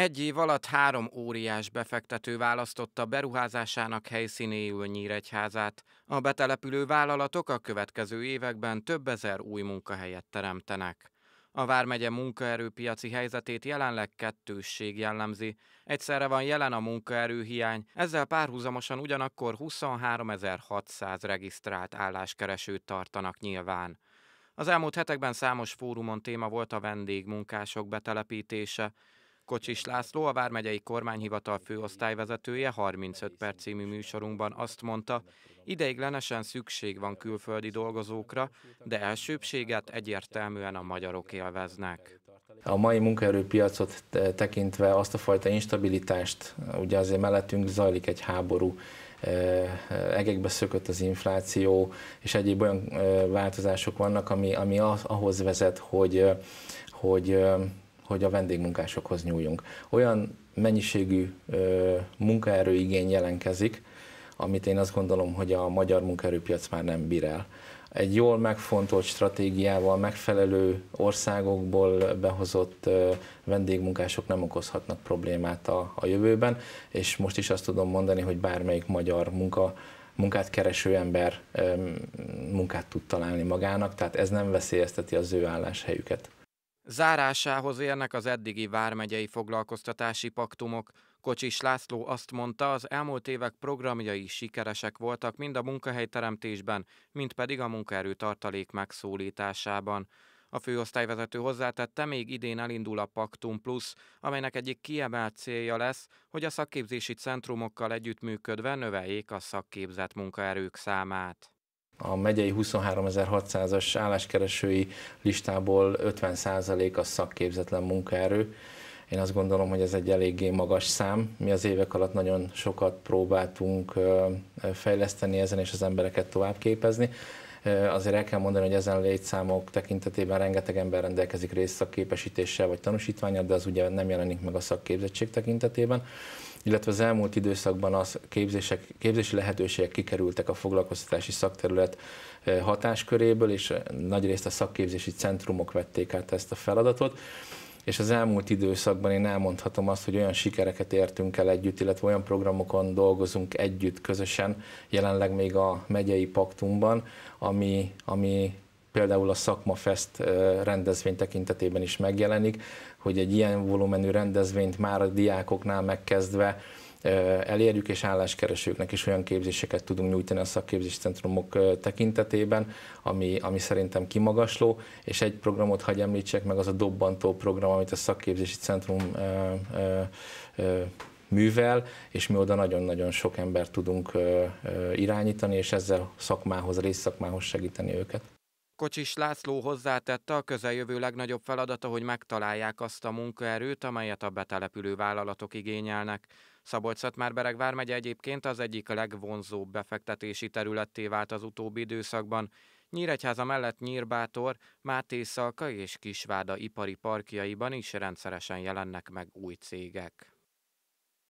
Egy év alatt három óriás befektető választotta beruházásának helyszínéül Nyíregyházát. A betelepülő vállalatok a következő években több ezer új munkahelyet teremtenek. A Vármegye munkaerőpiaci helyzetét jelenleg kettősség jellemzi. Egyszerre van jelen a munkaerőhiány, ezzel párhuzamosan ugyanakkor 23.600 regisztrált álláskeresőt tartanak nyilván. Az elmúlt hetekben számos fórumon téma volt a vendégmunkások betelepítése. Kocsis László, a Vármegyei Kormányhivatal főosztályvezetője 35 perc című műsorunkban azt mondta, ideiglenesen szükség van külföldi dolgozókra, de elsőbséget egyértelműen a magyarok élveznek. A mai munkaerőpiacot tekintve azt a fajta instabilitást, ugye azért mellettünk zajlik egy háború, egekbe szökött az infláció, és egyéb olyan változások vannak, ami, ami ahhoz vezet, hogy, hogy hogy a vendégmunkásokhoz nyúljunk. Olyan mennyiségű munkaerőigény jelenkezik, amit én azt gondolom, hogy a magyar munkaerőpiac már nem bír el. Egy jól megfontolt stratégiával, megfelelő országokból behozott vendégmunkások nem okozhatnak problémát a, a jövőben, és most is azt tudom mondani, hogy bármelyik magyar munka munkát kereső ember munkát tud találni magának, tehát ez nem veszélyezteti az ő álláshelyüket. Zárásához érnek az eddigi vármegyei foglalkoztatási paktumok. Kocsis László azt mondta, az elmúlt évek programjai sikeresek voltak mind a munkahelyteremtésben, mind pedig a munkaerő tartalék megszólításában. A főosztályvezető hozzátette, még idén elindul a Paktum Plus, amelynek egyik kiemelt célja lesz, hogy a szakképzési centrumokkal együttműködve növeljék a szakképzett munkaerők számát a megyei 23.600-as álláskeresői listából 50% a szakképzetlen munkaerő. Én azt gondolom, hogy ez egy eléggé magas szám. Mi az évek alatt nagyon sokat próbáltunk fejleszteni ezen és az embereket tovább képezni. Azért el kell mondani, hogy ezen létszámok tekintetében rengeteg ember rendelkezik részszakképesítéssel vagy tanúsítványal, de az ugye nem jelenik meg a szakképzettség tekintetében. Illetve az elmúlt időszakban az képzések, képzési lehetőségek kikerültek a foglalkoztatási szakterület hatásköréből, és nagyrészt a szakképzési centrumok vették át ezt a feladatot és az elmúlt időszakban én elmondhatom azt, hogy olyan sikereket értünk el együtt, illetve olyan programokon dolgozunk együtt közösen, jelenleg még a megyei paktumban, ami, ami például a Szakmafest rendezvény tekintetében is megjelenik, hogy egy ilyen volumenű rendezvényt már a diákoknál megkezdve elérjük, és álláskeresőknek is olyan képzéseket tudunk nyújtani a szakképzési centrumok tekintetében, ami, ami szerintem kimagasló, és egy programot hagy említsek meg, az a dobbantó program, amit a szakképzési centrum művel, és mi oda nagyon-nagyon sok ember tudunk irányítani, és ezzel szakmához, részszakmához segíteni őket. Kocsis László hozzátette, a közeljövő legnagyobb feladata, hogy megtalálják azt a munkaerőt, amelyet a betelepülő vállalatok igényelnek. Szabolcs-Szatmár-Bereg vármegye egyébként az egyik legvonzóbb befektetési területté vált az utóbbi időszakban. Nyíregyháza mellett Nyírbátor, Máté Szalka és Kisváda ipari parkjaiban is rendszeresen jelennek meg új cégek.